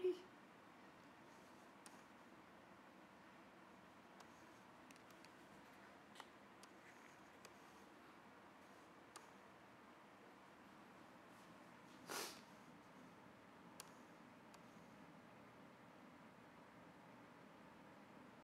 eigentlich